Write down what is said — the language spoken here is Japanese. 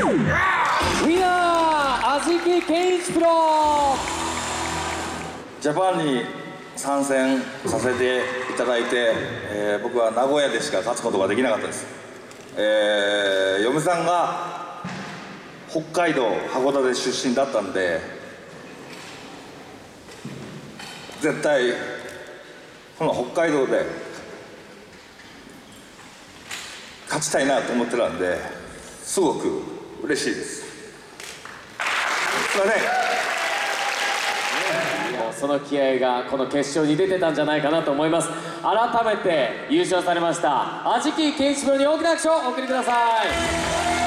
ウィナー安食健一プロジャパンに参戦させていただいて、えー僕は名古屋でしか勝つことができなかったです、えー嫁さんが北海道函館出身だったんで絶対この北海道で勝ちたいなと思ってたんですごく嬉しいです。すいませんもうその気合がこの決勝に出てたんじゃないかなと思います。改めて優勝されました安食健一郎に大きな拍手をお送りください。